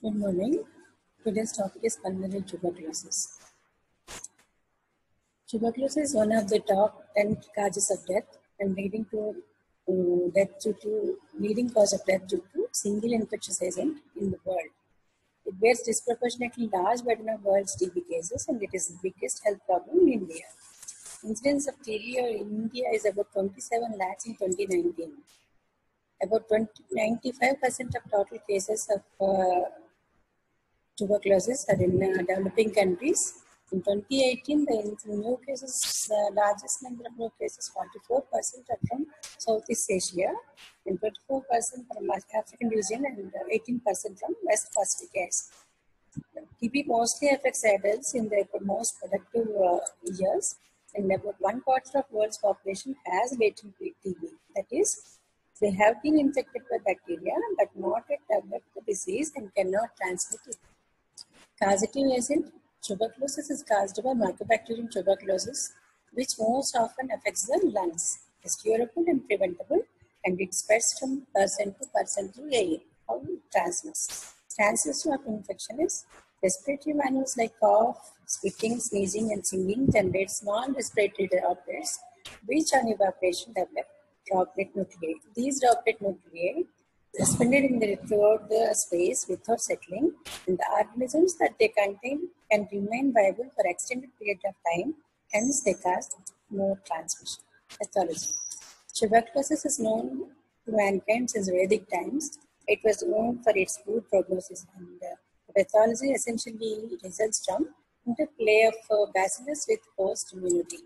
Good morning. Today's topic is pulmonary tuberculosis. Tuberculosis is one of the top 10 causes of death and leading to uh, death due to leading cause of death due to single infectious agent in the world. It bears disproportionately large burden of world's TB cases and it is the biggest health problem in India. Incidence of TB in India is about 27 lakhs in 2019. About 20, 95% of total cases of uh, tuberculosis are in uh, developing countries. In 2018, the new cases, the largest number of new cases, 44% are from Southeast Asia, and 24% from African region, and 18% from West Pacific Asia. TB mostly affects adults in their most productive uh, years, and about one quarter of world's population has latent TB. That is, they have been infected by bacteria, but not yet developed the disease and cannot transmit it. Causative agent tuberculosis is caused by Mycobacterium tuberculosis, which most often affects the lungs. It's curable and preventable, and it spreads from person to person through air. How it transmits? Transmission of infection is respiratory manuals like cough, spitting, sneezing, and singing generate small respiratory droplets, which on evaporation develop droplet nuclei. These droplet nuclei suspended in the, throughout the space without settling, and the organisms that they contain can remain viable for extended period of time, hence they cause more transmission. Pathology. Tuberculosis is known to mankind since Vedic times. It was known for its good prognosis, and uh, pathology essentially results from interplay of uh, bacillus with host immunity.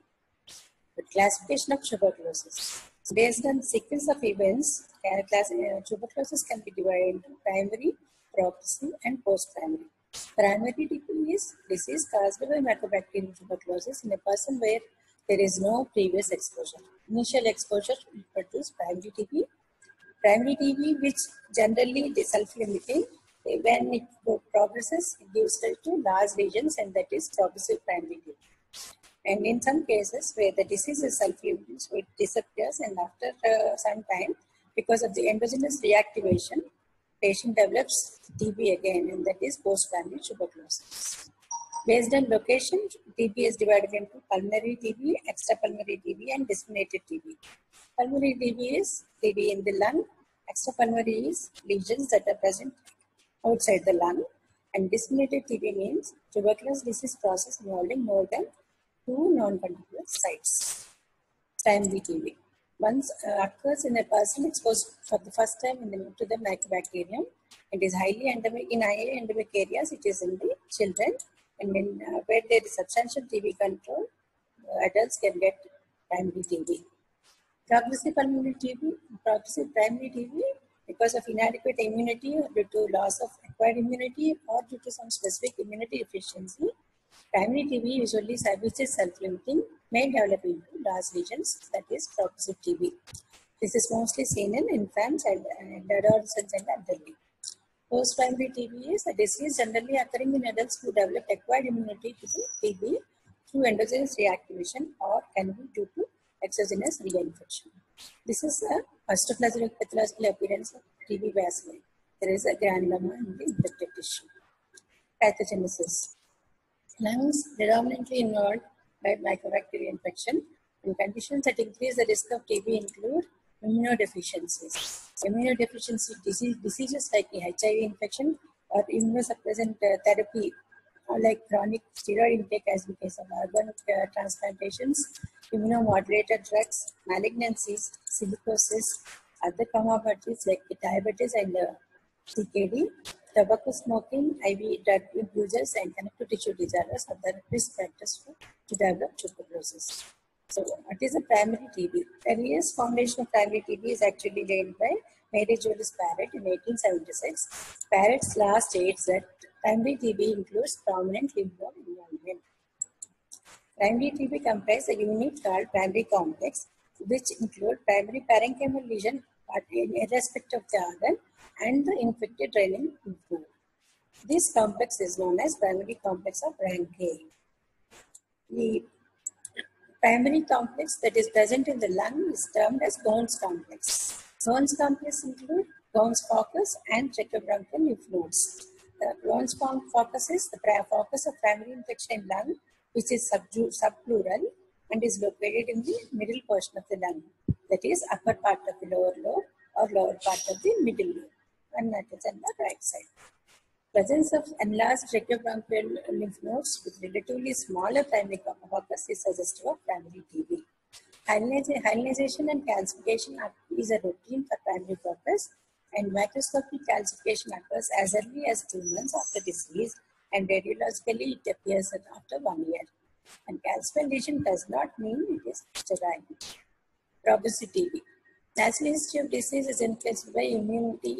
The classification of tuberculosis. Based on sequence of events, class, uh, tuberculosis can be divided into primary, progressive, and post-primary. Primary TB is disease caused by Mycobacterium tuberculosis in a person where there is no previous exposure. Initial exposure will produce primary TB. Primary TB, which generally is self-limiting, when it progresses, it gives rise to large lesions, and that is progressive primary TB. And in some cases where the disease is self-limiting, so it disappears, and after uh, some time, because of the endogenous reactivation, patient develops TB again, and that is post-primary tuberculosis. Based on location, TB is divided into pulmonary TB, extrapulmonary TB, and disseminated TB. Pulmonary TB is TB in the lung, extrapulmonary is lesions that are present outside the lung, and disseminated TB means tuberculosis disease process involving more than two non-contiguous sites. Primary TB once uh, occurs in a person exposed for the first time the, to the mycobacterium. It is highly endemic in highly endemic areas. It is in the children, and in uh, where there is substantial TB control, uh, adults can get primary TB. Progressive pulmonary TB, progressive primary TB, because of inadequate immunity due to loss of acquired immunity or due to some specific immunity deficiency, primary TB usually is self-limiting may develop into large lesions, that is progressive TB. This is mostly seen in infants and, and adolescents and elderly. Post-primary TB is a disease generally occurring in adults who develop acquired immunity to TB through endogenous reactivation or can be due to exogenous reinfection. This is a histoplasmic pathological appearance of TB bacilli. There is a granuloma in the infected tissue. Pathogenesis. Lungs predominantly involved by mycobacterial infection and conditions that increase the risk of TB include immunodeficiencies. Immunodeficiency disease, diseases like HIV infection or immunosuppressant uh, therapy or like chronic steroid intake as in case of organ uh, transplantations, immunomodulator drugs, malignancies, silicosis, other comorbidities like diabetes and uh, CKD, tobacco smoking, IV drug users, and connective tissue disorders are the risk factors for, to develop tuberculosis. So, what is a primary TB? The earliest foundation of primary TB is actually laid by Mary Julius Parrot in 1876. Parrot's last states that primary TB includes prominent lymph node involvement. Primary TB comprises a unit called primary complex, which include primary parenchymal lesion irrespective of the organ and the infected draining lymph This complex is known as primary complex of Ranke. The primary complex that is present in the lung is termed as Ghon's complex. Ghon's complex include Ghon's focus and tracheobronchial lymph nodes. The Ghon's focus is the focus of primary infection in lung, which is subpleural and is located in the middle portion of the lung, that is upper part of the lower lobe or lower part of the middle lobe, and right side. Presence of enlarged tracheobronchial lymph nodes with relatively smaller primary focus is suggestive of primary TB. Hyalinization and calcification is a routine for primary focus and microscopic calcification occurs as early as two months after disease and radiologically it appears after one year. And calcified lesion does not mean it is sterile. Proboscis TB. Natural history of disease is influenced by immunity,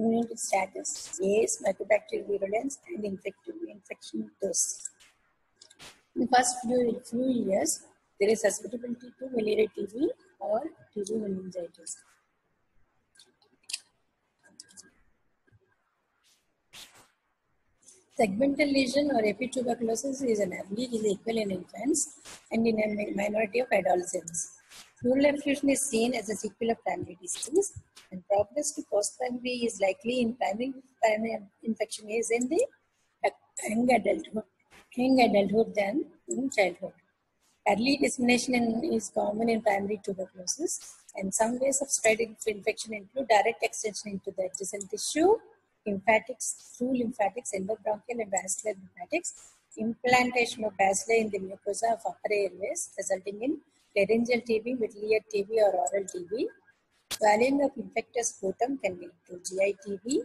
immunity status, age, mycobacterial virulence, and infective infection dose. In the first few, few years, there is susceptibility to miliary TB or TB meningitis. Segmental lesion or epituberculosis is an early is equal in infants and in a minority of adolescents. Pleural effusion is seen as a sequel of primary disease and progress to post-primary is likely in primary, primary infection is in the young adulthood, young adulthood than in childhood. Early dissemination in, is common in primary tuberculosis and some ways of spreading infection include direct extension into the adjacent tissue, lymphatics through lymphatics, endobronchial and vascular lymphatics, implantation of bacilli in the mucosa of upper airways, resulting in laryngeal TB, middle ear TB, or oral TB. Swallowing of infectious sputum can lead to GI TB.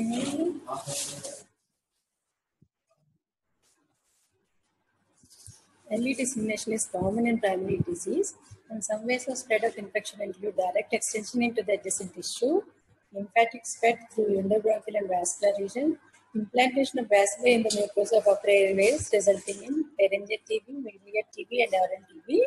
Mm-hmm. Early dissemination is common in primary disease, and some ways of spread of infection include direct extension into the adjacent tissue, lymphatic spread through endobronchial and vascular region, implantation of bacilli in the mucosa of upper airways, resulting in laryngeal TB, middle TB, and oral TB.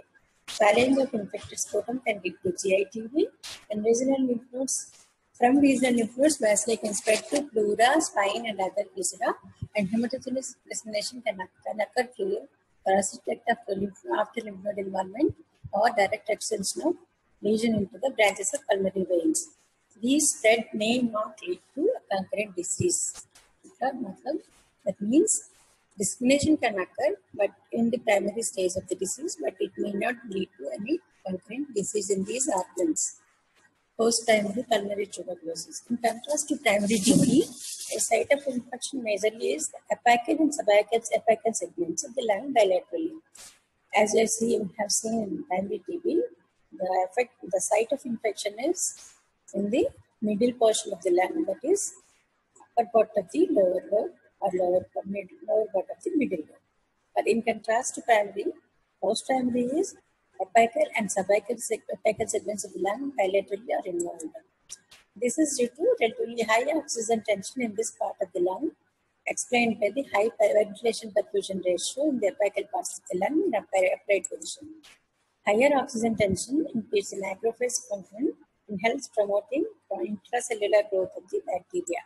Challenge of infected sputum can lead to GI TB, and regional lymph nodes from regional nodes, bacilli can spread to pleura, spine, and other viscera, and hematogenous dissemination can, can occur through parasitic after lymph, node involvement or direct extension of lesion into the branches of pulmonary veins. These spread may not lead to a concurrent disease. That means dissemination can occur but in the primary stage of the disease, but it may not lead to any concurrent disease in these organs. Post-primary pulmonary tuberculosis. In contrast to primary TB, a site of infection majorly is the apical and subapical apical segments of the lung bilaterally. As you see, we have seen in primary TB, the effect, the site of infection is in the middle portion of the lung, that is upper part of the lower lobe or lower, mid, lower part of the middle lobe. But in contrast to primary, post-primary is apical and subapical, apical segments of the lung bilaterally are involved. This is due to relatively high oxygen tension in this part of the lung, explained by the high ventilation perfusion ratio in the apical parts of the lung in upright position. Higher oxygen tension impedes the macrophage function and helps promoting intracellular growth of the bacteria.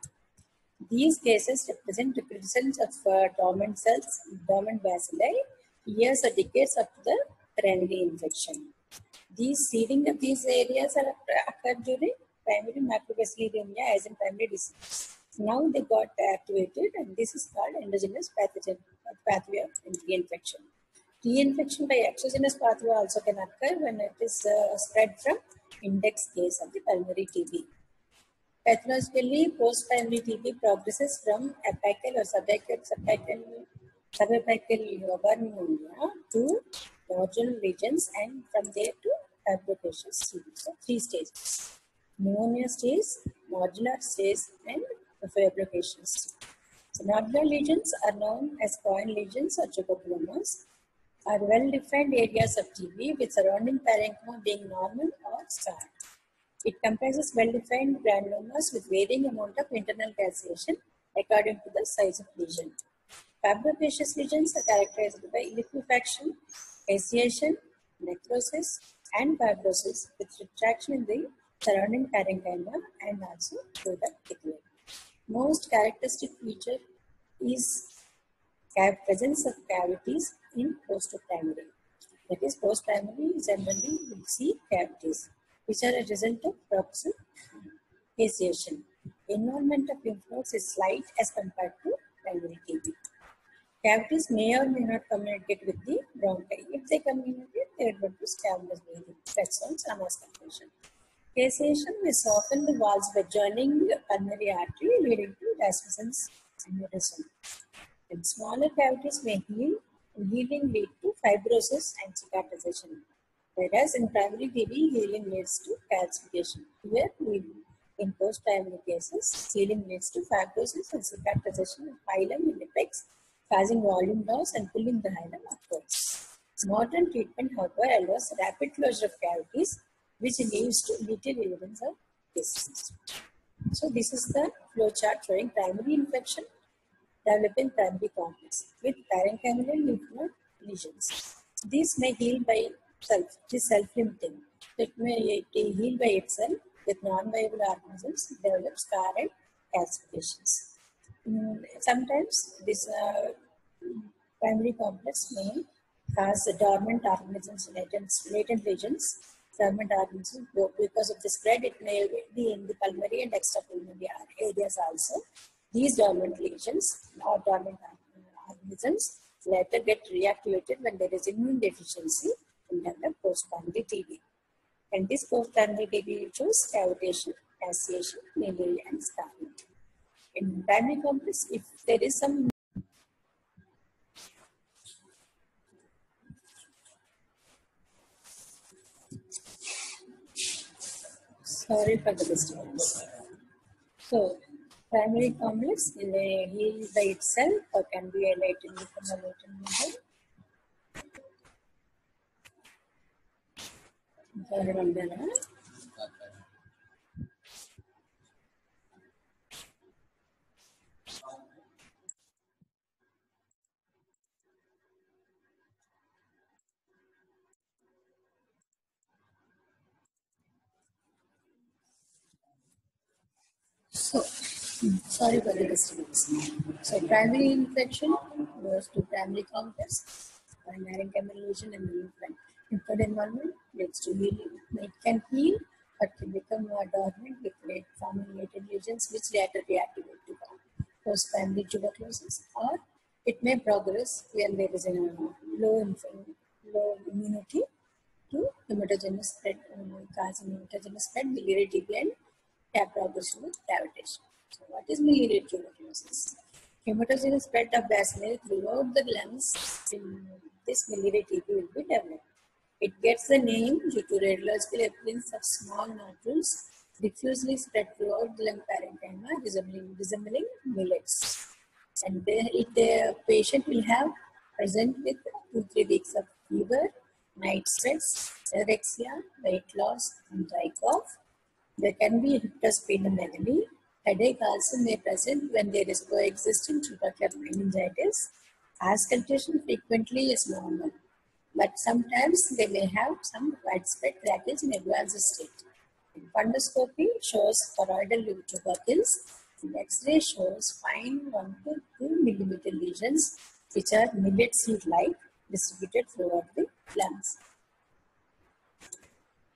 These cases represent the presence of uh, dormant cells, dormant bacilli, years or decades after the primary infection. These seeding of these areas are occurred during primary macrobacillidemia as in primary disease. Now they got activated and this is called endogenous pathogen, pathway of reinfection. Reinfection by exogenous pathway also can occur when it is uh, spread from index case of the pulmonary TB. Pathologically, post-primary TB progresses from apical or subapical, subapical, subapical pneumonia to nodular regions and from there to fibrocaseous stage. So three stages. Pneumonia stage, nodular stage and fibrocaseous stage. So nodular lesions are known as coin lesions or tuberculomas are well-defined areas of TB with surrounding parenchyma being normal or scarred. It comprises well-defined granulomas with varying amount of internal calcification according to the size of lesion. Fibrocaseous lesions are characterized by liquefaction, caseation, necrosis, and fibrosis with retraction in the surrounding parenchyma and also through the thickening. Most characteristic feature is presence of cavities in post-primary. That is, post-primary generally will see cavities, which are a result of proximal caseation. Involvement of lymph nodes is slight as compared to primary TB. Cavities may or may not communicate with the bronchi. If they communicate, they are going to establish breathing. That's on Sama's conclusion. Caseation may soften the walls by joining pulmonary artery, leading to diastasons aneurysm. And smaller cavities may heal, healing lead to fibrosis and cicatrization. Whereas in primary TB, healing leads to calcification. Here, in post-primary cases, healing leads to fibrosis and cicatrization of hilum and apex, causing volume loss and pulling the hilum upwards. Modern treatment, however, allows rapid closure of cavities, which leads to little evidence of disease. So this is the flow chart showing primary infection, developing primary complex with parenchymal lymph node lesions. These may heal by self, this self-limiting. It may heal by itself with non-viable organisms, develop scar and calcifications. Mm, sometimes this uh, primary complex may cause dormant organisms, latent, latent lesions, dormant organisms. Because of the spread, it may be in the pulmonary and extrapulmonary areas also. These dormant lesions or dormant organisms later get reactivated when there is immune deficiency in the post-primary TB. And this post-primary TB shows cavitation, caseation, malaria, and scarring. In primary complex, if there is some sorry for the disturbance. So, primary complex may heal by itself or can be highlighted from a latent model. Sorry, So, sorry for the disturbance. So, primary infection goes to primary complex, primary lesion and lymph Lymphoid involvement leads to healing. It can heal, but can become more dormant with late formulated lesions, which later reactivate to post primary tuberculosis, or it may progress when there is a low, low immunity to hematogenous spread, uh, causing hematogenous spread, miliary TB, have progression with cavitation. So what is miliary tuberculosis? Hematogenous spread of bacilli throughout the lungs in this miliary TB will be developed. It gets the name due to radiological appearance of small nodules diffusely spread throughout the lung parenchyma resembling, resembling millets. And the, the patient will have present with 2-3 weeks of fever, night sweats, anorexia, weight loss, and dry cough There can be hepatosplenomegaly. Headache also may present when there is coexisting tubercular meningitis. Auscultation frequently is normal, but sometimes they may have some widespread crackles in advanced state. Fundoscopy shows choroidal tubercles. X-ray shows fine 1 to 2 millimeter lesions which are millet seed-like distributed throughout the lungs.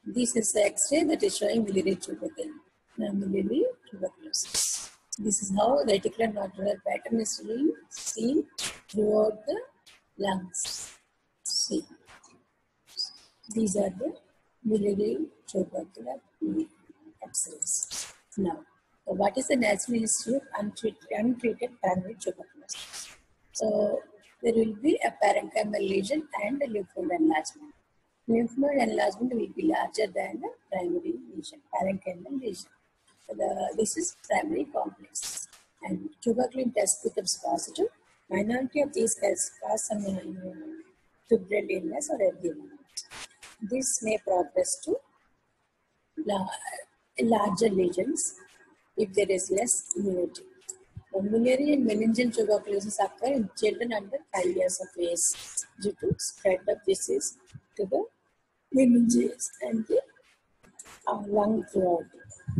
This is the X-ray that is showing miliary tubercle, tuberculosis. This is how the reticular nodular pattern is really seen throughout the lungs. See, these are the miliary tubercular X-rays. Now, so what is the natural history of untreated, untreated primary tuberculosis? So, there will be a parenchymal lesion and a node enlargement. Lymph node enlargement will be larger than the primary lesion, parenchymal lesion. So the, this is primary complex. And tuberculin test becomes positive. Minority of these tests cause some tubercle illness or edema. This may progress to larger lesions if there is less immunity. Pulmonary and meningeal tuberculosis occur in children under 5 years of age due to spread of disease to the meninges and the uh, lung.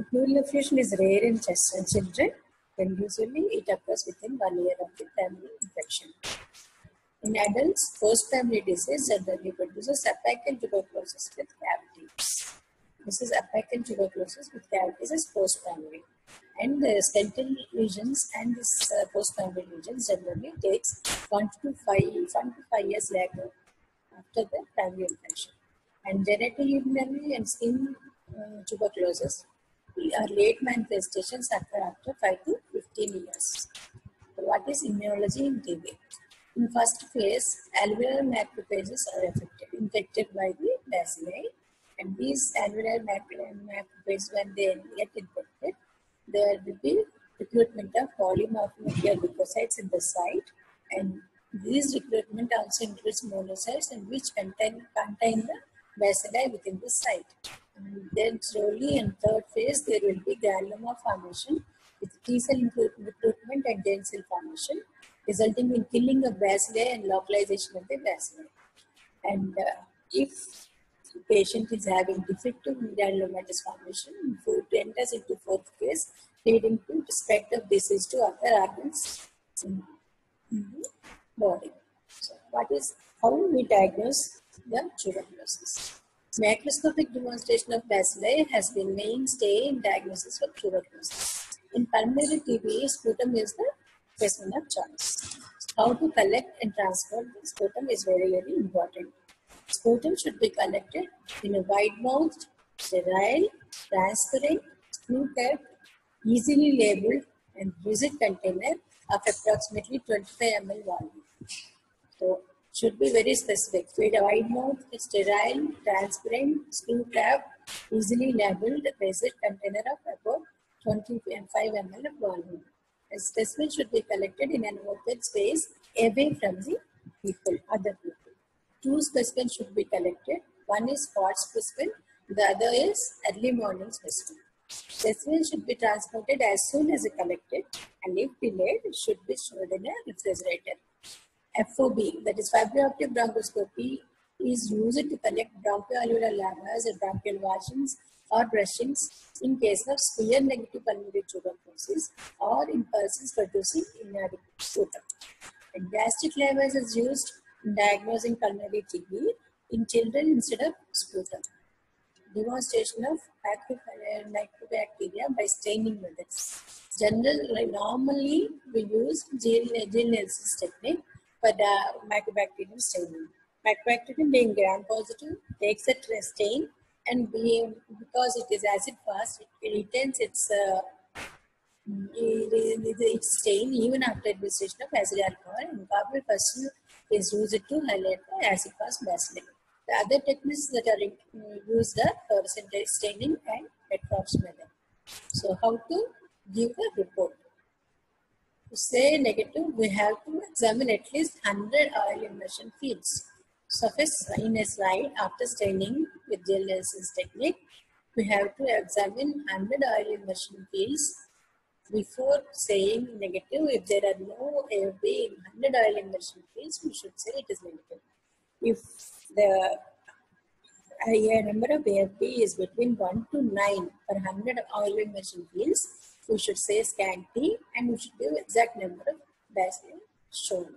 Pleural effusion is rare in chest and children and usually it occurs within one year of the primary infection. In adults, post-primary disease generally produces apical tuberculosis with cavities. This is apical tuberculosis with cavities is post-primary. And the skeletal lesions and this uh, post-primary lesions generally takes 1 to 5, 1 to 5 years later after the primary infection. And genitourinary and skin uh, tuberculosis are late manifestations occur after 5 to 15 years. What is immunology in TB? In first phase, alveolar macrophages are affected, infected by the bacilli. And these alveolar macrophages, when they get infected, there will be recruitment of polymorphic leukocytes in the site and these recruitment also includes monocytes and which contain, contain the bacilli within the site. And then slowly in third phase there will be granuloma formation with T cell recruitment and J cell formation resulting in killing of bacilli and localization of the bacilli. And uh, if the patient is having defective granulomatous formation, food enters into fourth phase, leading to spread of disease to other organs in the body. So, what is how we diagnose the tuberculosis? Microscopic demonstration of bacilli has been mainstay in diagnosis of tuberculosis. In pulmonary TB, sputum is the specimen of choice. How to collect and transport the sputum is very, very important. Sputum should be collected in a wide-mouthed, sterile, transparent, screw-capped, easily labeled and rigid container of approximately 25 ml volume. So, should be very specific. Feed a wide-mouthed, sterile, transparent, screw cap, easily labeled, rigid container of about 25 ml of volume. A specimen should be collected in an open space away from the people, other people two specimens should be collected. One is spot specimen, the other is early morning specimen. Specimen should be transported as soon as collected and if delayed, it should be stored in a refrigerator. FOB, that is fiber optic bronchoscopy, is used to collect bronchoalveolar lavage or bronchial washings or brushings in case of severe negative pulmonary tuberculosis or in persons producing inadequate sputum. And gastric lavage is used in diagnosing pulmonary TB in children instead of sputum. Demonstration of mycobacteria by staining methods. Generally, normally we use gel, analysis technique the mycobacterium staining. Mycobacterium being gram-positive takes a stain and being, because it is acid fast, it retains its uh, its stain even after administration of acid alcohol and carbon first is used to highlight the acid fast bacilli. The other techniques that are used are fluorescent staining and Red-Fox method. So how to give a report? To say negative, we have to examine at least 100 oil immersion fields. Surface in a slide after staining with Ziehl-Neelsen technique. we have to examine 100 oil immersion fields before saying negative. If there are no AFB in 100 oil immersion fields, we should say it is negative. If the a number of AFB is between 1 to 9 per 100 oil immersion fields, we should say scanty and we should give exact number of basin shown.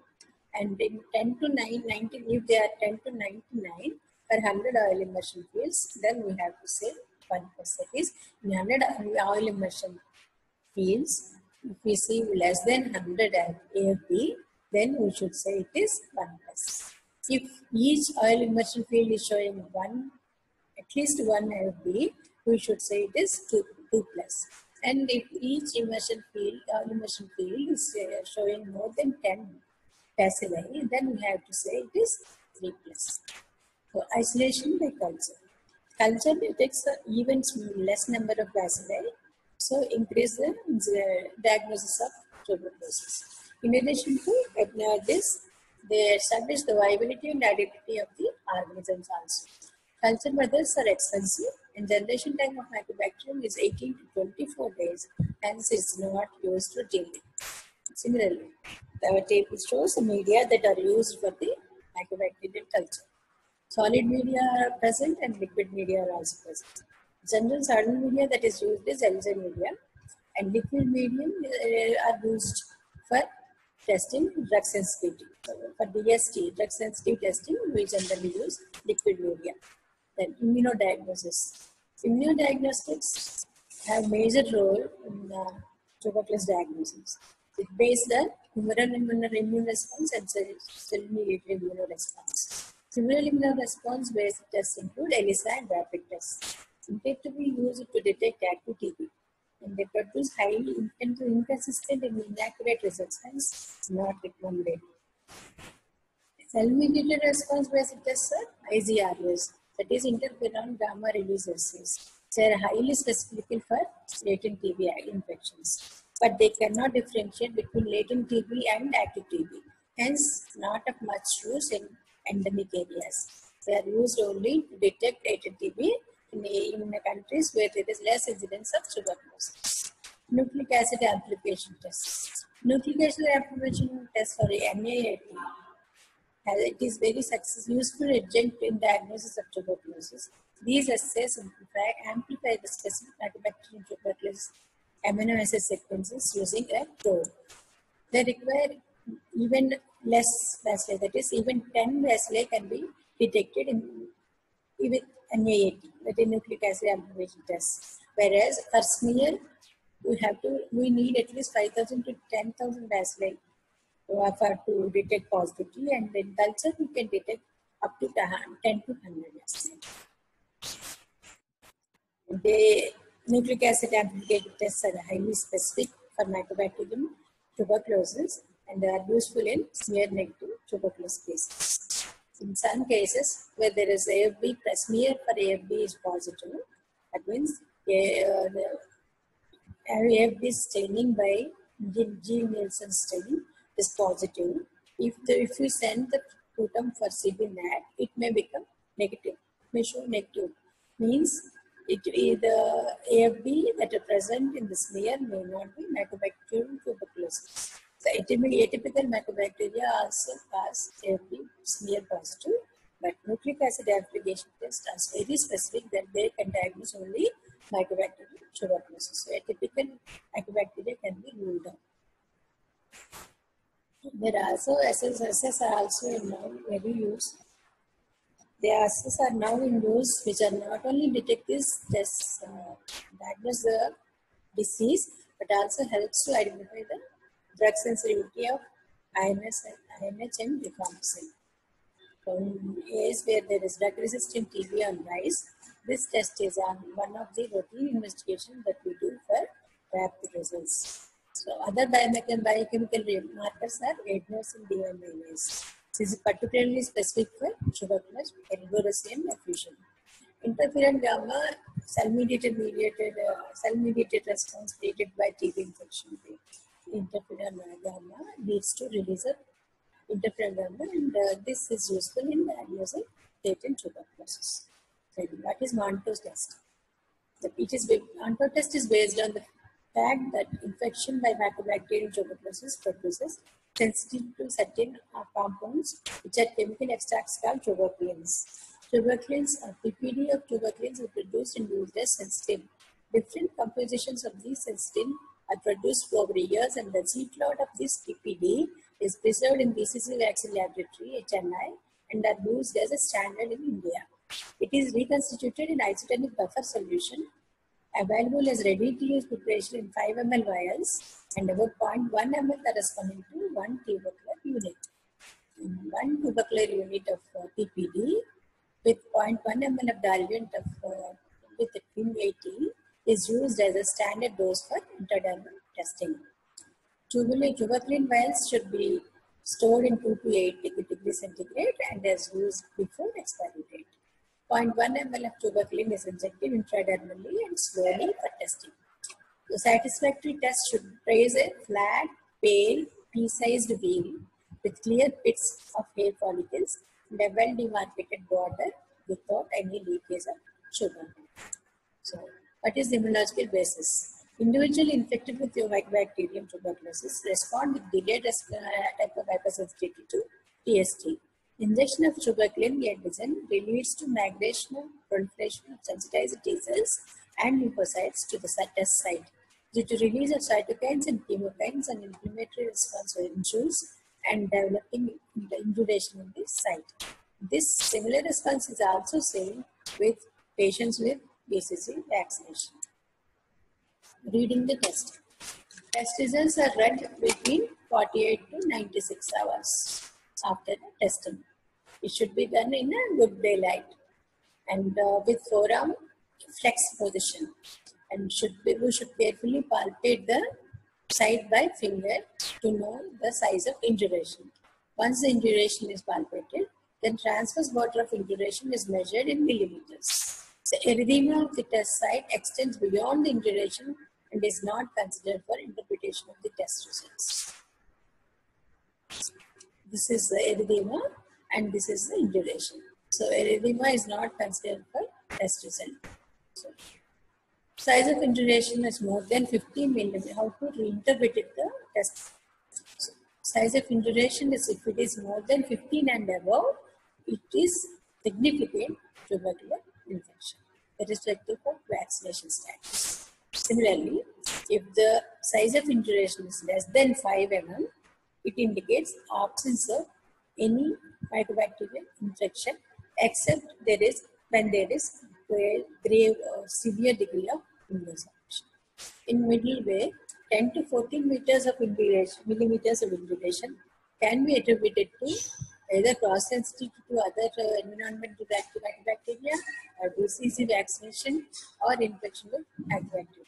And in 10 to 9, 19, if they are 10 to 99 per 100 oil immersion fields, then we have to say 1 plus. That is, 100 oil immersion fields, if we see less than 100 at AFB, then we should say it is 1 plus. If each oil immersion field is showing 1, at least 1 AFB, we should say it is 2, 2 plus. And if each immersion field, oil immersion field is uh, showing more than 10 bacilli, then we have to say it is 3 plus. So isolation by culture. Culture detects even less number of bacilli, so increase the, the diagnosis of tuberculosis. In addition to uh, this, they establish the viability and identity of the organisms also. Culture methods are expensive and generation time of mycobacterium is 18 to 24 days, hence it's not used routinely. Similarly, the table shows the media that are used for the mycobacterial culture. Solid media are present and liquid media are also present. General solid media that is used is LJ media and liquid medium uh, are used for testing drug sensitivity. For DST, drug sensitive testing, we generally use liquid media. Then immunodiagnosis. Immunodiagnostics have major role in uh, tuberculosis diagnosis. It based on humoral immune response and cell-mediated immune response. Similar immune response based tests include ELISA and rapid tests. Intended to be used to detect active TB and they produce highly inconsistent and inaccurate results, hence not recommended. Cell-mediated response-based tests are IGRS, that is interferon gamma releases. They are highly specific for latent TB infections, but they cannot differentiate between latent TB and active TB. Hence, not of much use in endemic areas. They are used only to detect latent TB in, in countries where there is less incidence of tuberculosis. Nucleic acid amplification tests. Nucleic acid amplification test for NAAT it is very useful adjunct in diagnosis of tuberculosis. These assays amplify, amplify the specific mycobacterium tuberculosis amino acid sequences using a probe. They require even less bacilli, that is even 10 bacilli can be detected in even NAAT, that is nucleic acid amplification test. Whereas for smear, we have to, we need at least 5,000 to 10,000 bacilli for to detect positivity and in culture we can detect up to 10 to 100 bacilli. The nucleic acid amplification tests are highly specific for mycobacterium tuberculosis and they are useful in smear negative tuberculosis cases. In some cases where there is AFB, smear for AFB is positive, that means uh, AFB staining by Ziehl-Neelsen staining is positive. If, the, if we send the totem for CBNAT, it may become negative, may show negative. Means it the AFB that are present in the smear may not be Mycobacterium tuberculosis. The atypical mycobacteria also pass AFB smear positive, but nucleic acid amplification test are very specific that they can diagnose only Mycobacterium tuberculosis. So atypical mycobacteria can be ruled out. There are also SSSS are also in now very used. The assays are now in use which are not only detect this, this uh, diagnose the disease, but also helps to identify the drug sensitivity of INS and INH and rifampicin. From where there is drug resistant TB on rise, this test is one of the routine investigations that we do for rapid results. So other biochemical, markers are adenosine deaminase. This is particularly specific for tuberculosis, ergoracea, and effusion. Interferon gamma cell-mediated mediated uh, cell-mediated response created by TB infection. Interferon gamma leads to release of interferon gamma, and uh, this is useful in diagnosing latent tuberculosis. So what is Mantoux test? It is Antwerp test is based on the fact that infection by Mycobacterium tuberculosis produces sensitive to certain uh, compounds which are chemical extracts called tuberculins. Tuberculins or PPD of tuberculins are produced and used as sensitive. Different compositions of these sensitive are produced over years and the seed lot of this PPD is preserved in BCG Vaccine Laboratory, HNI, and are used as a standard in India. It is reconstituted in isotonic buffer solution available as ready-to-use preparation in 5 ml vials and about 0.1 ml corresponding to 1 tubercular unit. 1 tubercular unit of uh, PPD with 0.1 ml of diluent of uh, with 80 is used as a standard dose for intradermal testing. Tubular tuberculin vials should be stored in 2 to 8 degrees centigrade and as used before expiry date. 0.1 ml of tuberculin is injected intradermally and slowly for testing. The satisfactory test should raise a flat, pale, pea-sized wheal with clear pits of hair follicles and a well-demarcated border without any leakage of sugar. So, what is the immunological basis? Individual infected with Mycobacterium tuberculosis respond with delayed type of hypersensitivity to TST. Injection of tuberculin antigen leads to migration proliferation of sensitized T cells and lymphocytes to the test site. Due to release of cytokines and chemokines, an inflammatory response ensues and developing the in the site. This similar response is also seen with patients with BCG vaccination. Reading the test. Test results are read between 48 to 96 hours after the testing. It should be done in a good daylight and uh, with forearm flex position and should be, we should carefully palpate the side by finger to know the size of induration. Once the induration is palpated, then transverse border of induration is measured in millimeters. The erythema of the test site extends beyond the induration and is not considered for interpretation of the test results. This is the erythema and this is the induration. So erythema is not considered for test result. So, size of induration is more than 15 millimeter. How to reinterpret it, the test? So, size of induration is if it is more than 15 and above, it is significant tubercular infection, irrespective of vaccination status. Similarly, if the size of induration is less than 5 mm, it indicates absence of any mycobacterial infection except there is when there is grave, or severe degree of immunosuppression. In middle way, 10 to 14 meters of millimeters of induration can be attributed to either cross-sensitivity to other uh, environmental bacteria or BCG vaccination or infection with bacteria.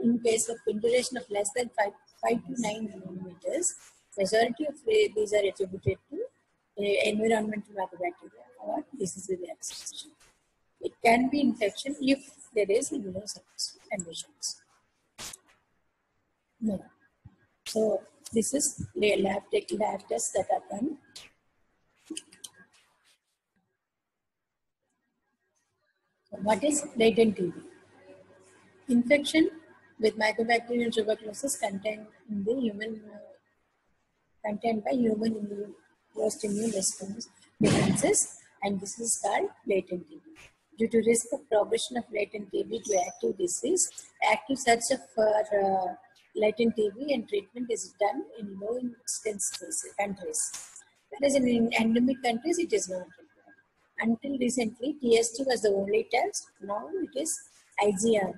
In case of induration of less than 5, 5 to 9 millimeters, majority of these are attributed to uh, environmental mycobacteria or BCG vaccination. It can be infection if there is immunosuppressive conditions. No. So this is lab, lab tests that are done What is latent TB? Infection with Mycobacterium tuberculosis contained in the human contained by human immune, host immune response defenses, and this is called latent TB. Due to risk of progression of latent TB to active disease, active search for uh, latent TB and treatment is done in low incidence countries. Whereas in endemic countries, it is not until recently, TST was the only test. Now it is IgRA.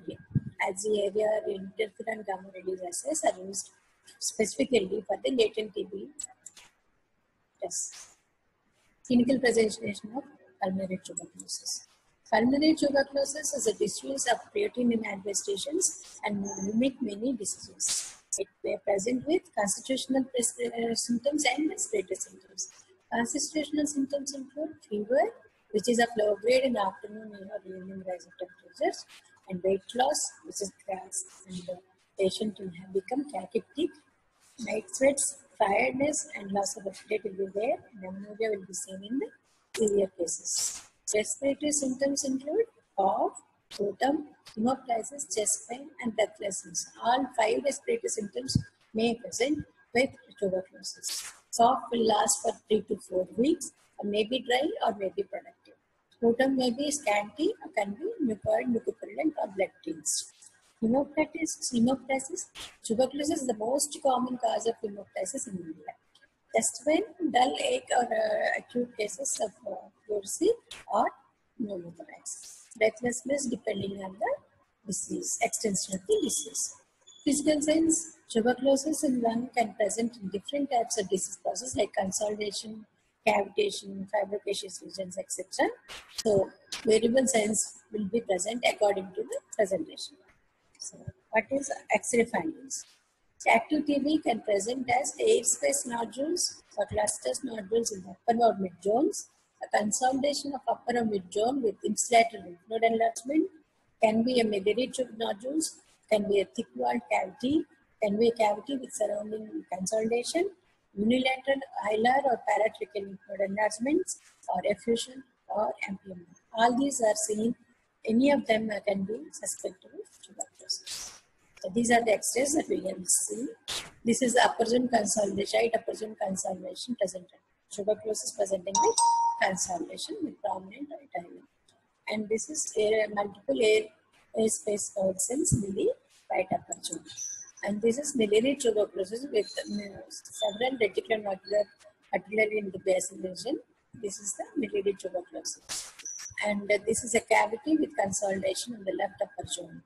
IgRA interferon gamma assays are used specifically for the latent TB test. Clinical presentation of pulmonary tuberculosis. Pulmonary tuberculosis is a disease of protean manifestations and mimic many diseases. It may present with constitutional symptoms and respiratory symptoms. Constitutional symptoms include fever, which is of low grade in the afternoon or evening rise of temperatures, and weight loss, which is gas, and the patient will have become cachectic, night sweats, tiredness, and loss of appetite will be there, and will be seen in the severe cases. Respiratory symptoms include cough, Scrotum, hemoptysis, chest pain, and breathlessness. All five respiratory symptoms may present with tuberculosis. Cough will last for three to four weeks, or may be dry or may be productive. Scrotum may be scanty or can be mucoid, mucopurulent, or blood tinged. Hemoptysis, hemoptysis, tuberculosis is the most common cause of hemoptysis in India. Chest pain, dull ache, or uh, acute cases of uh, pleurisy or pneumothorax. Breathlessness depending on the disease, extension of the disease. Physical signs, tuberculosis in lung can present in different types of disease process like consolidation, cavitation, fibrocaseous lesions, etc. So, variable signs will be present according to the presentation. What is X-ray findings? Active TB can present as airspace nodules or clusters nodules in the upper or mid zones. A consolidation of upper or mid zone with insulated lymph node enlargement can be a miliary tube nodules, can be a thick walled cavity, can be a cavity with surrounding consolidation, unilateral hilar or paratracheal lymph node enlargements, or effusion or empyema. All these are seen, any of them can be suspected of tuberculosis. These are the x-rays that we can see. This is upper zone consolidation, right upper zone consolidation presented. Tuberculosis presenting with consolidation with prominent right island. And this is air, multiple air, air space covered in the right upper zone. And this is miliary tuberculosis with uh, several reticulonodular, particularly in the basal region. This is the miliary tuberculosis. And this is a cavity with consolidation in the left upper zone.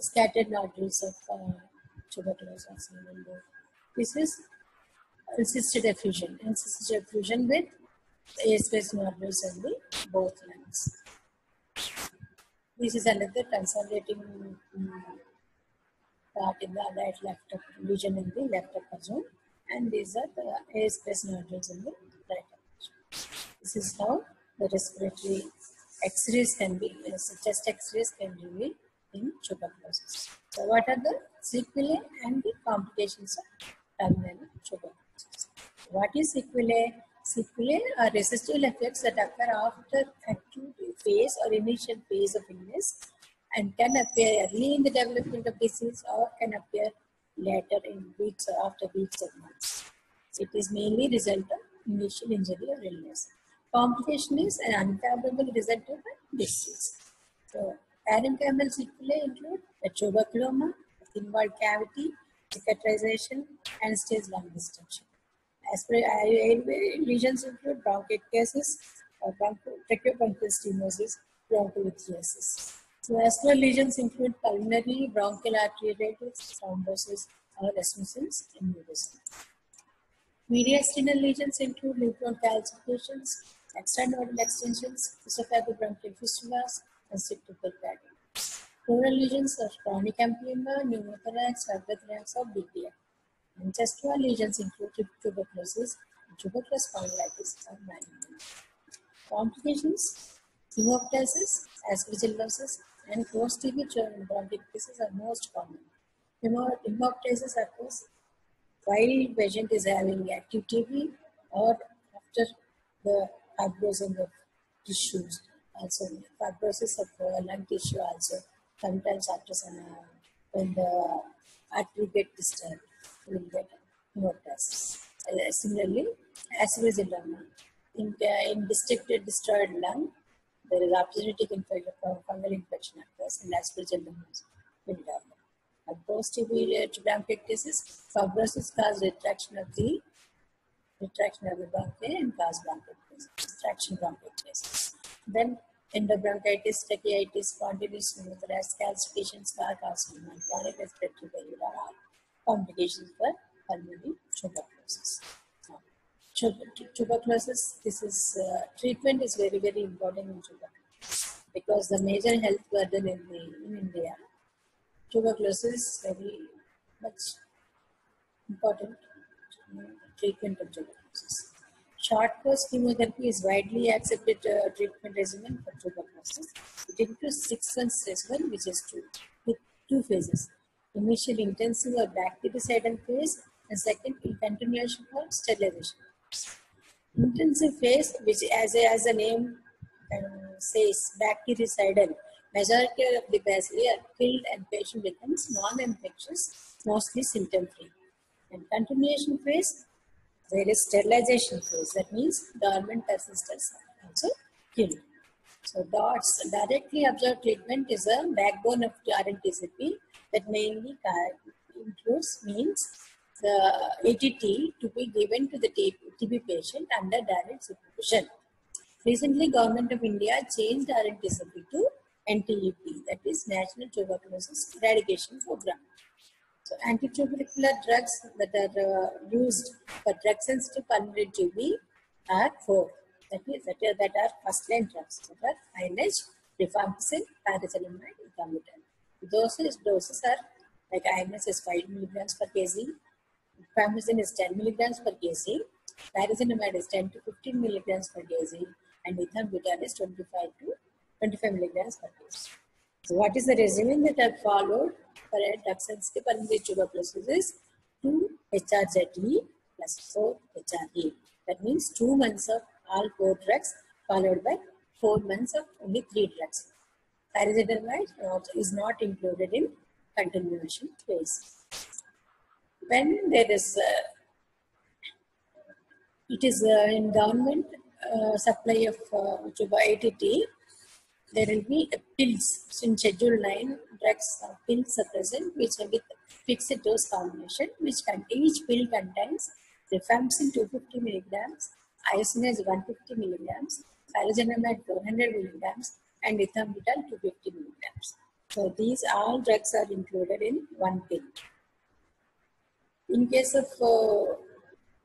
Scattered nodules of uh, tuberculosis. This is encysted effusion, encysted effusion with airspace nodules in the both lungs. This is another consolidating um, part in the right left upper region in the left upper zone, and these are the airspace nodules in the right upper zone. This is how the respiratory X-rays can be, uh, chest X-rays can reveal in tuberculosis. So, what are the sequelae and the complications of terminal tuberculosis? What is sequelae? Sequelae are residual effects that occur after acute phase or initial phase of illness and can appear early in the development of disease or can appear later in weeks or after weeks or months. It is mainly result of initial injury or illness. Complication is an unfavorable result of a disease. So, parenchymal sequelae include the tuberculoma, thin-walled cavity, cicatrization, and stage lung distension. Airway lesions include bronchiectasis, tracheobronchial stenosis, bronchiolithiasis. So vascular lesions include pulmonary, bronchial arteritis, thrombosis, or rasmussen's aneurysm. Mediastinal lesions include lymph node calcifications, extranodal extensions, esophagobronchial fistulas, and septal Pleural lesions are chronic empyema, pneumothorax, fibrothorax, or BPF. And wall lesions include tuberculosis, tuberculous spondylitis, or malignant. Complications, hemoptysis, aspergillosis, and post-TB bronchiectasis are most common. Hemoptysis occurs while patient is having active TB or after the fibrosis of tissues. Also, fibrosis of uh, lung tissue also sometimes after some uh, when the artery get disturbed, will get hemoptysis. Uh, similarly, aspergilloma in, uh, in distracted destroyed lung, there is opportunistic infection, fungal infection occurs and aspergillomas will develop. A post-TB bronchiectasis, fibrosis cause retraction of the retraction of the bronchi and cause bronchiectasis, retraction bronchiectasis. Then endobronchitis, tracheitis, spontaneous pneumothorax, calcifications, scar carcinoma, chronic respiratory failure are complications for pulmonary tuberculosis. Tuberculosis, this is uh, treatment is very very important in tuberculosis because the major health burden in, the, in India tuberculosis is very much important treatment of tuberculosis. Short course chemotherapy is widely accepted uh, treatment regimen for tuberculosis. It includes six months regimen, which is two, with two phases. Initial intensive or bactericidal phase, and second in continuation for sterilization. Intensive phase, which as a, as a name uh, says bactericidal, majority of the bacteria are killed and patient becomes non-infectious, mostly symptom-free. And continuation phase, there is sterilization phase. That means dormant persistence also killed. So DOTS, directly observed treatment is a backbone of RNTCP that mainly includes means the ATT to be given to the TB patient under direct supervision. Recently, Government of India changed RNTCP to NTEP, that is National Tuberculosis Eradication Program. So antitubercular drugs that are uh, used for drug-sensitive pulmonary TB are four. That is, that are, that are first-line drugs. That are INH, rifampicin, pyrazinamide, ethambutol. Doses, doses are like INH is 5 milligrams per kg, rifampicin is 10 milligrams per kg, pyrazinamide is 10 to 15 milligrams per kg, and ethambutol is 25 to 25 milligrams per kg. So what is the regimen that I followed for a drug sensitive pulmonary tuberculosis is 2 HRZE plus 4 HRE. That means 2 months of all 4 drugs followed by 4 months of only 3 drugs. Pyrazinamide is not included in continuation phase. When there is, uh, it is uh, in government uh, supply of uh, ATT, there will be pills. So in Schedule 9, drugs or pills are present which are with fixed dose combination, which can, each pill contains rifampicin 250 milligrams, isoniazid 150 milligrams, pyrazinamide 400 milligrams, and ethambutol 250 milligrams. So these all drugs are included in one pill. In case of uh,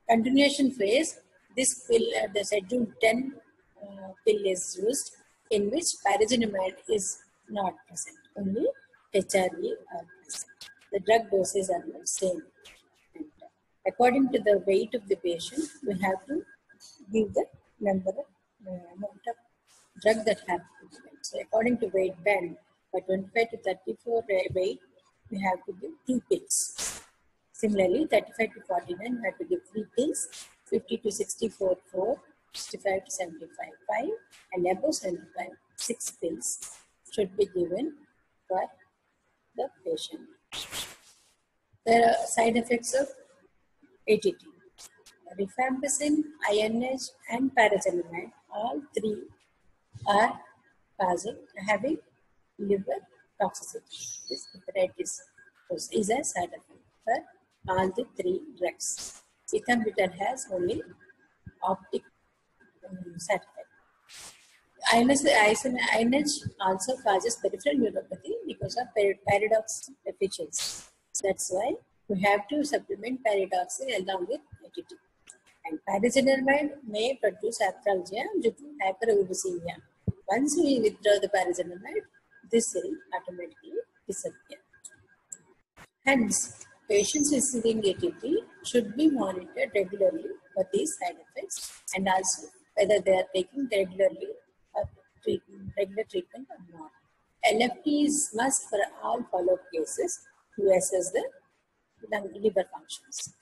continuation phase, this pill, uh, the schedule 10 uh, pill is used in which pyrazinamide is not present, only HRE are present. The drug doses are the same. And according to the weight of the patient, we have to give the number of uh, amount of drug that have to be given. So according to weight band, for 25 to 34 weight, we have to give two pills. Similarly, 35 to 49, we have to give three pills. 50 to 64, 4. 65 to 75, 5 and above 75, 6 pills should be given for the patient. There are side effects of ATT. Rifampicin, INH and pyrazinamide, all three are causing, having liver toxicity. This hepatitis is a side effect for all the three drugs. Ethambutol has only optic side effect. INH also causes peripheral neuropathy because of pyridoxine deficiency. That's why we have to supplement pyridoxine along with ATT. And pyrazinamide may produce arthralgia due to hyperuricemia. Once we withdraw the pyrazinamide, this will automatically disappear. Hence, patients receiving ATT should be monitored regularly for these side effects and also whether they are taking regularly uh, treatment, regular treatment or not. LFTs must for all follow-up cases to assess the liver functions.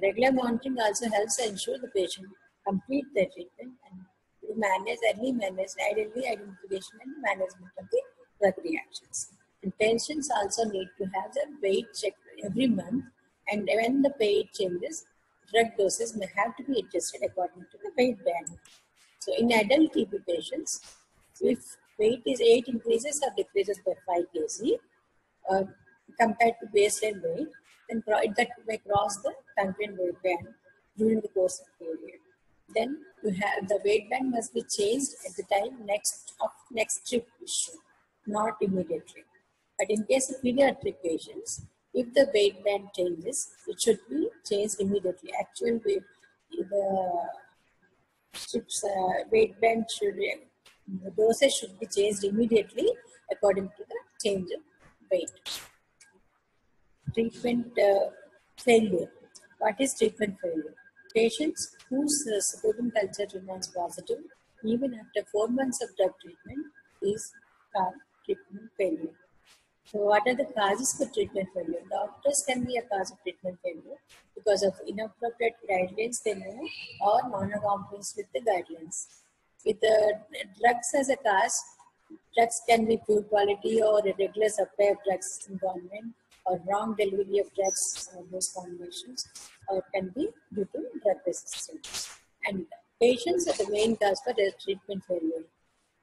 Regular monitoring also helps ensure the patient complete their treatment and manage early manage ideally identification and management of the drug reactions. And patients also need to have their weight checked every month and when the weight changes, drug doses may have to be adjusted according to the weight band. So in adult TB patients, if weight is 8 increases or decreases by 5 kg uh, compared to baseline weight, then that may cross the contained weight band during the course of period. Then you have the weight band must be changed at the time next of next trip issue, not immediately. But in case of pediatric patients, if the weight band changes, it should be changed immediately. Actual weight, the strips, uh, weight band should, the dosage should be changed immediately according to the change of weight. Treatment uh, failure. What is treatment failure? Patients whose uh, sputum culture remains positive even after four months of drug treatment is called treatment failure. So what are the causes for treatment failure? Doctors can be a cause of treatment failure because of inappropriate guidelines they know or non-compliance with the guidelines. With the drugs as a cause, drugs can be poor quality or irregular supply of drugs in government or wrong delivery of drugs or those combinations or can be due to drug resistance. And patients are the main cause for their treatment failure.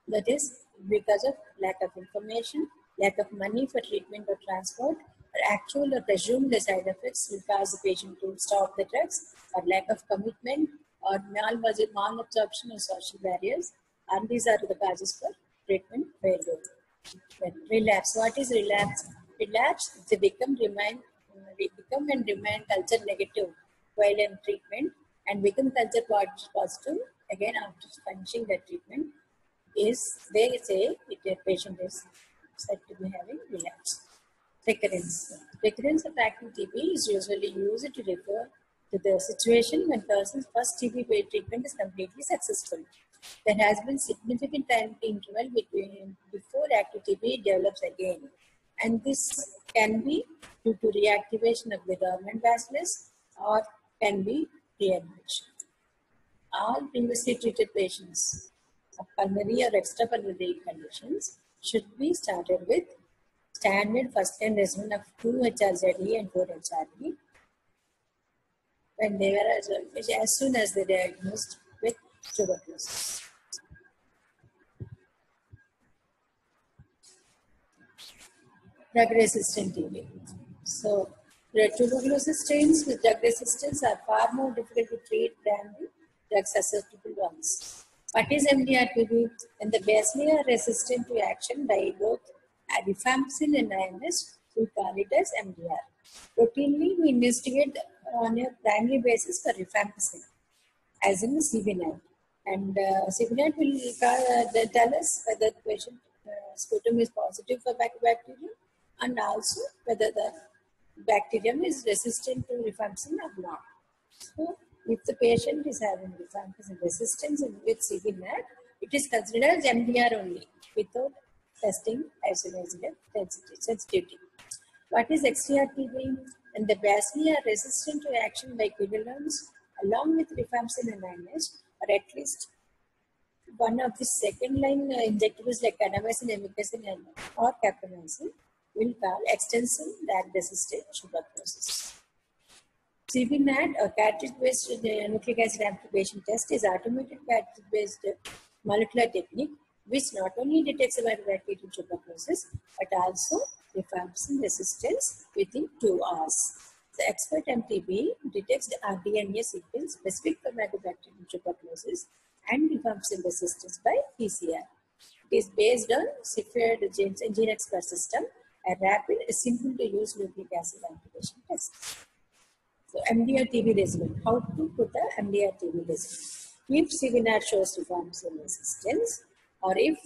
That is because of lack of information, lack of money for treatment or transport, or actual or presumed side effects will cause the patient to stop the drugs, or lack of commitment, or malabsorption or social barriers. And these are the causes for treatment failure. Then relapse. What is relapse? Relapse, they become remain become and remain culture negative while in treatment and become culture positive again after finishing the treatment is they say if a patient is said to be having relapse. Recurrence. Recurrence of active TB is usually used to refer to the situation when person's first TB treatment is completely successful. There has been significant time interval between before active TB develops again. And this can be due to reactivation of the dormant bacillus or can be readmission. All previously treated patients of pulmonary or extrapulmonary conditions should be started with standard first line regimen of 2 HRZE and 4 HRE when they were as, as soon as they diagnosed with tuberculosis. Drug resistant TB. So, the tuberculosis strains with drug resistance are far more difficult to treat than the drug susceptible ones. What is MDR-TB? When the are resistant to action by both rifampicin and INS, we call it as MDR. Routinely, we investigate on a primary basis for rifampicin, as in CBNAT. And uh, CBNAT will uh, tell us whether the patient uh, sputum is positive for bacterium and also whether the bacterium is resistant to rifampicin or not. So, if the patient is having rifampicin resistance with CBNAT, it is considered as MDR only without testing isolated sensitivity. What is XDR-TB? And the bacilli are resistant to action by quinolones along with rifampicin and INS, or at least one of the second line injectables like kanamycin, amikacin, or capreomycin will cause extensive drug-resistant tuberculosis. CBNAT, a cartridge-based uh, nucleic acid amplification test, is automated cartridge-based molecular technique which not only detects bacterial tuberculosis but also rifampicin resistance within two hours. The Xpert MTB detects the RDNA sequence specific for mycobacterium tuberculosis and rifampicin resistance by PCR. It is based on gene, GeneXpert system, a rapid, simple to use nucleic acid amplification test. So MDR TB regimen. How to put the MDR TB regimen? If CBNAT shows rifampicin resistance, or if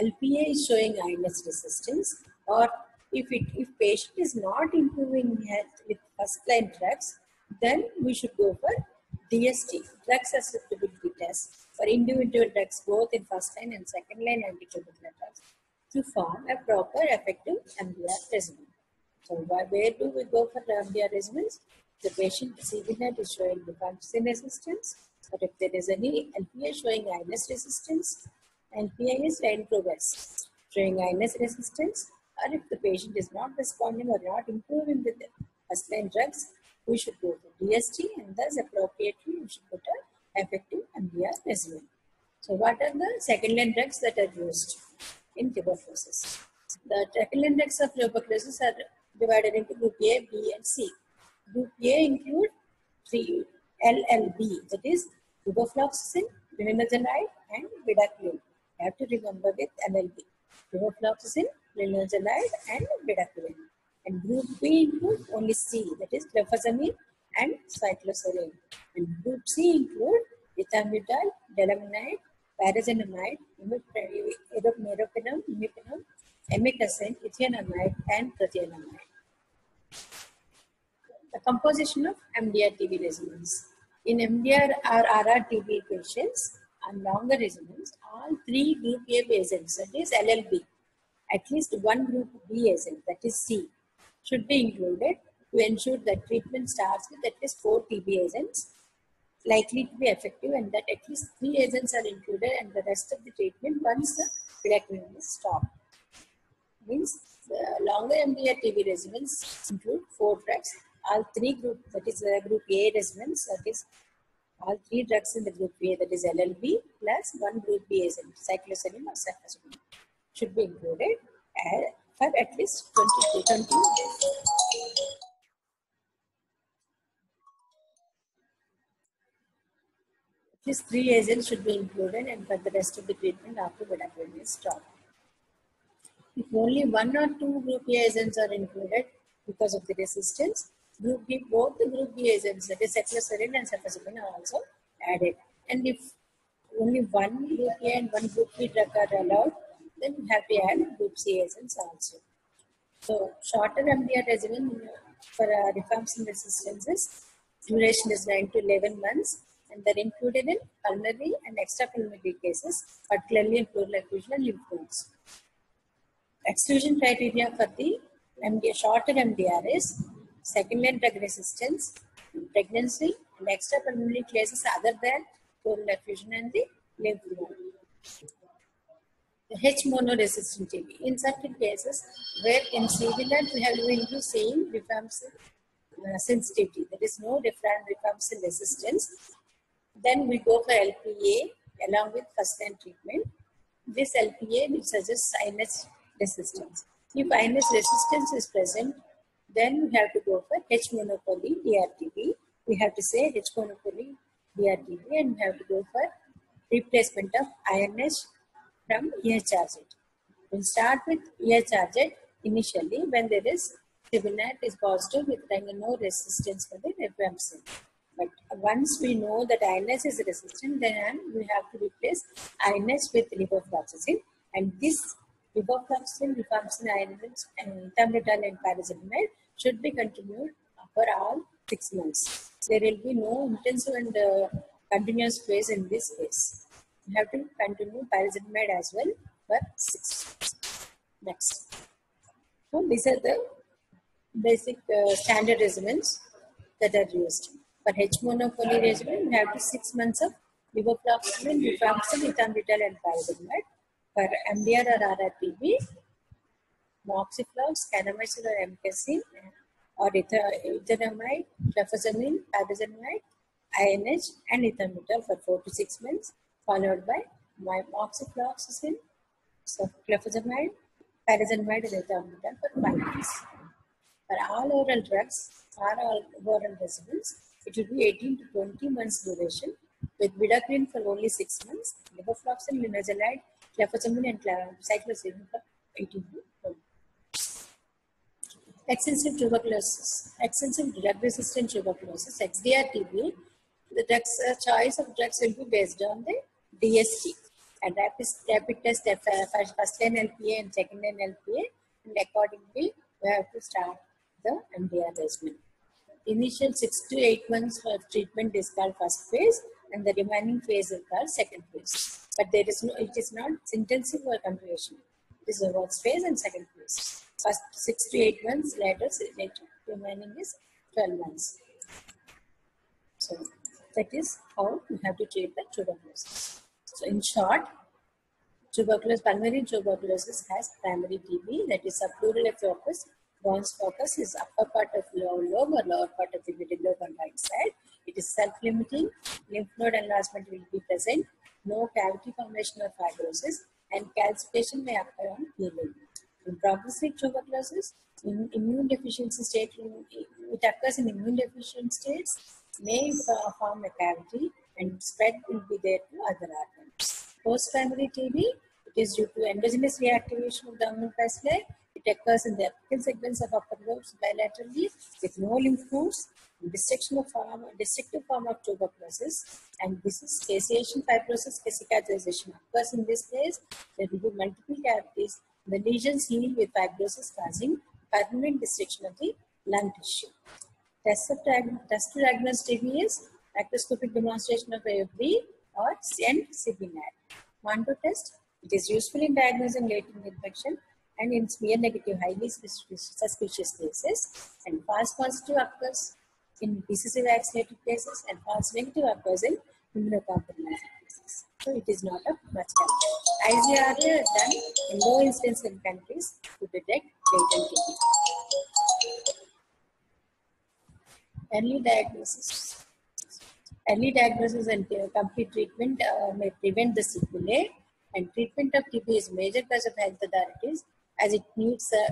LPA is showing INS resistance, or if it if patient is not improving health with first line drugs, then we should go for DST, drug susceptibility test for individual drugs both in first line and second line antitubercular drugs to form a proper effective MDR regimen. So where do we go for MDR regimens? The patient CBNAT is showing rifampicin resistance, but if there is any LPA showing INS resistance, LPA is progress showing INS resistance, or if the patient is not responding or not improving with the first line drugs, we should go for DST and thus appropriately we should put an effective MDR regimen. So what are the second line drugs that are used in tuberculosis? The second line drugs of tuberculosis are divided into group A, B and C. Group A include three LLB, that is levofloxacin, linezolid, and bedaquiline. You have to remember with LLB. Levofloxacin, linezolid, and bedaquiline. And group B include only C, that is clofazimine and cycloserine. And group C include ethambutol, delamanid, pyrazinamide, meropenem, imipenem, amikacin, ethionamide, and prothionamide. The composition of MDR-TB resonance. In MDR or RR-TB patients and longer resonance, all three group A agents, that is LLB, at least one group B agent, that is C, should be included to ensure that treatment starts with at least four TB agents likely to be effective and that at least three agents are included and the rest of the treatment once the bedaquiline is stopped. Means the longer MDR TB regimens include four drugs. All three group, that is uh, group A regimens, that is all three drugs in the group A, that is LLB plus one group B agent, cycloserine or cefazolin, should be included for at least 20 to 20 days. At least three agents should be included and for the rest of the treatment after bedaquiline is stopped. If only one or two group A agents are included because of the resistance, group B, both the group B agents, that is cycloserine and cefazolin are also added. And if only one group A and one group B drug are allowed, then you have to add group C agents also. So shorter MDR regimen for uh, rifampicin resistances, duration is 9 to 11 months and they're included in pulmonary and extrapulmonary cases, particularly in pleural effusion and lymph nodes. Exclusion criteria for the MDR, shorter MDR is second-line drug resistance, pregnancy, and extrapulmonary cases other than pleural effusion and the lymph node. H monoresistant TB. In certain cases, where in CBNAT we have been to same rifampicin uh, sensitivity, there is no different rifampicin resistance, then we go for LPA along with first line treatment. This LPA will suggest sinus resistance. If INS resistance is present, then we have to go for H monopoly DRTB. We have to say H monopoly DRTB and we have to go for replacement of INS from charget. We'll start with charget initially when there is Fibonacci is positive with no resistance for the rifampicin. But once we know that INS is resistant, then we have to replace INS with levofloxacin. And this levofloxacin, rifampicin, INS, and ethambutol and pyrazinamide should be continued for all six months. There will be no intensive and uh, continuous phase in this case. You have to continue pyrazinamide as well for six months. Next. So these are the basic uh, standard regimens that are used. For H monopoly regimen, we have to six months of levofloxacin, rifampicin, ethambutol, and pyrazinamide. For MDR or RRTB, moxiflox, kanamycin or amikacin, or ethionamide, clofazimine, pyrazinamide, INH, and ethambutol for four to six months, followed by moxifloxacin, so clofazimide, pyrazinamide, and ethambutol for five months. For all oral drugs, or all oral regimens, it will be 18 to 20 months duration with bedaquiline for only 6 months, levofloxacin, linezolid, clofazimine and cycloserine for 18 to 20 Extensive tuberculosis, extensive drug-resistant tuberculosis, XDR-TB, the uh, choice of drugs will be based on the DST and rapid, rapid test uh, first line LPA and second line LPA and accordingly we have to start the MDR regimen. Initial six to eight months for treatment is called first phase and the remaining phase is called second phase. But there is no, it is not intensive or continuation. Is the phase and second phase. First six to eight months, later, later remaining is 12 months. So that is how you have to treat the tuberculosis. So in short, tuberculosis, pulmonary tuberculosis has primary TB, that is subpleural focus. Ghon's focus is upper part of lower lobe or lower part of the middle lobe on right side. It is self-limiting. Lymph node enlargement will be present. No cavity formation or fibrosis, and calcification may occur on healing. In progressive tuberculosis, in immune deficiency state, it occurs in immune deficient states, may uh, form a cavity and spread will be there to other organs. Post-primary TB, it is due to endogenous reactivation of the immune pathway. It occurs in the apical segments of upper lobes bilaterally with no lymph nodes, dissection of form, form of tuberculosis, and this is caseation, fibrosis, cicatrization occurs in this case. There will be multiple cavities. The lesions heal with fibrosis causing permanent destruction of the lung tissue. Test, to diagnose TB is microscopic demonstration of AFB or and CBNAT. Mantoux test, it is useful in diagnosing latent infection and in smear negative highly suspicious cases and false positive occurs in BCG vaccinated cases and false negative occurs in immunocompromised cases. So it is not a much. IGRA are done in low incidence in countries to detect latent TB. Early diagnosis. Early diagnosis and uh, complete treatment uh, may prevent the sequelae and treatment of TB is major cause of health authorities as it needs a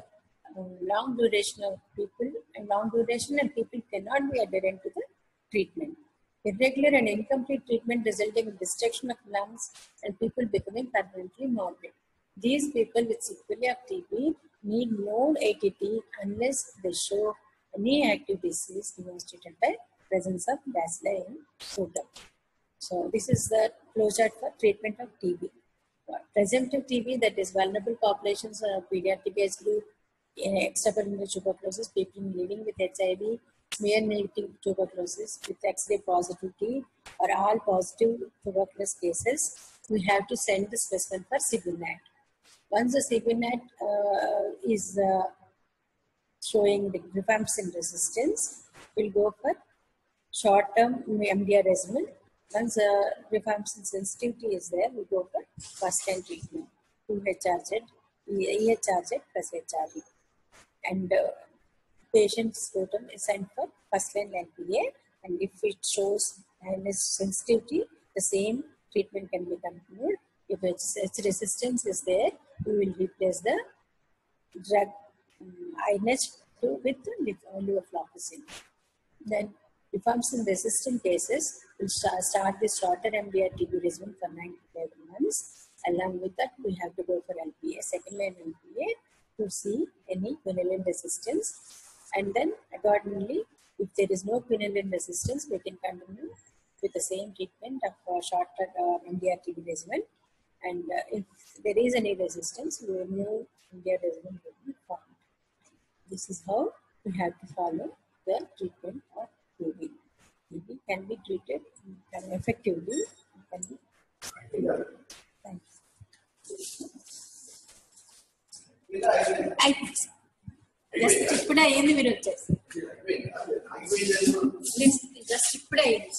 um, long duration of people and long duration and people cannot be adherent to the treatment. Irregular and incomplete treatment resulting in destruction of lungs and people becoming permanently morbid. These people with sequelae of TB need no ATT unless they show any active disease demonstrated by presence of bacilli in sputum. So this is the flowchart for treatment of TB. Presumptive TB, that is vulnerable populations, uh, pediatric age group, uh, extrapyramidal tuberculosis, people living with HIV, smear negative tuberculosis with X-ray positivity or all positive tuberculosis cases, we have to send the specimen for CBNAT. Once the CBNAT uh, is uh, showing the rifampicin resistance, we'll go for short-term MDR regimen. Once uh, rifampicin sensitivity is there, we go for first-line treatment, 2HRZ, EHRZ plus HRE. And uh, patient's sputum is sent for first-line LPA, and if it shows highness sensitivity, the same treatment can be continued. If its, its resistance is there, we will replace the drug um, INH to, with levofloxacin. Then rifampicin resistant cases will start, the shorter MDR TB regimen for 95 months. Along with that, we have to go for LPA, second line LPA to see any quinolone resistance. And then accordingly, if there is no quinolone resistance, we can continue with the same treatment of uh, shorter uh, MDR TB regimen. And uh, if there is any resistance, we will new MDR regimen will be formed. This is how we have to follow the treatment of TB. TB can be treated can effectively. Can be Thanks. అయిపోయింది just ఇప్పుడే అయ్యింది మీరు వచ్చేసి just ఇప్పుడే అయ్యింది